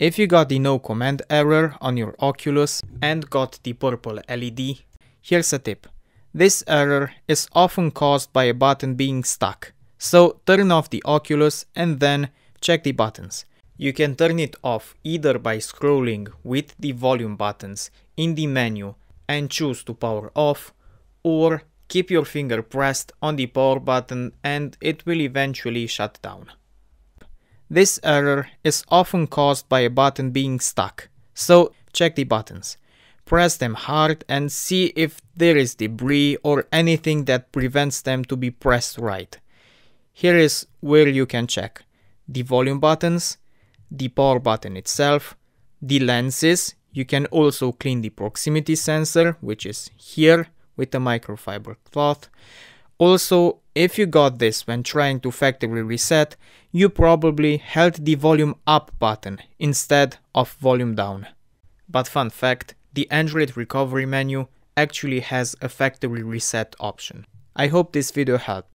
If you got the no command error on your Oculus and got the purple LED, here's a tip. This error is often caused by a button being stuck, so turn off the Oculus and then check the buttons. You can turn it off either by scrolling with the volume buttons in the menu and choose to power off or keep your finger pressed on the power button and it will eventually shut down. This error is often caused by a button being stuck, so check the buttons. Press them hard and see if there is debris or anything that prevents them to be pressed right. Here is where you can check. The volume buttons, the power button itself, the lenses, you can also clean the proximity sensor, which is here with a microfiber cloth. Also, if you got this when trying to factory reset, you probably held the volume up button instead of volume down. But fun fact, the Android recovery menu actually has a factory reset option. I hope this video helped.